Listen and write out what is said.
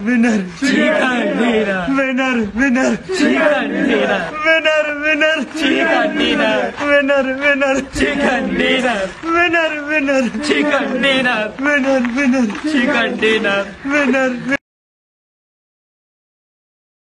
winner, Chicken dinner. winner, winner, Chicken dinner. winner, winner, Chicken dinner. winner, winner, Chicken dinner. winner, winner, Chicken dinner. winner, winner, Chicken dinner. winner.